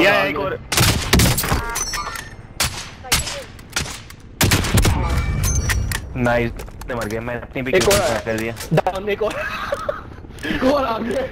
या एक और नाइस मर गया मैं अपनी भी एक और कर दिया डाउन एक और। एक और आ गया